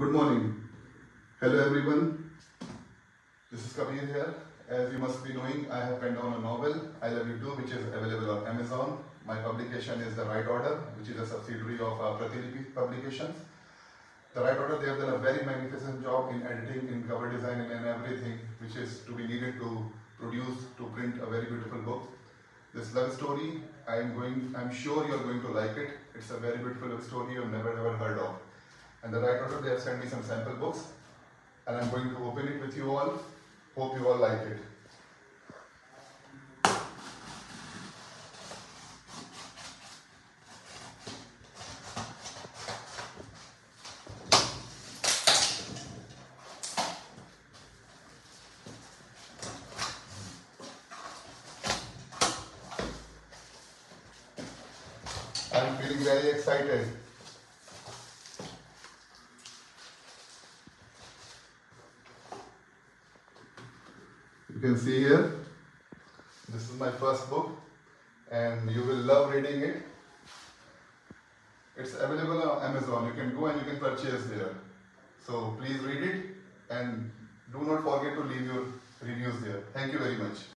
Good morning. Hello everyone. This is Kabeer here. As you must be knowing, I have penned down a novel, I Love You Too, which is available on Amazon. My publication is The Write Order, which is a subsidiary of uh, Pratilipi Publications. The Write Order, they have done a very magnificent job in editing, in cover design, and in everything which is to be needed to produce, to print a very beautiful book. This love story, I am going, I'm sure you are going to like it. It's a very beautiful love story you've never ever heard of. And the Write Order, they have sent me some sample books, and I'm going to open it with you all. Hope you all like it. I'm feeling very excited. You can see here, this is my first book, and you will love reading it. It's available on Amazon. You can go and you can purchase there. So please read it and do not forget to leave your reviews there. Thank you very much.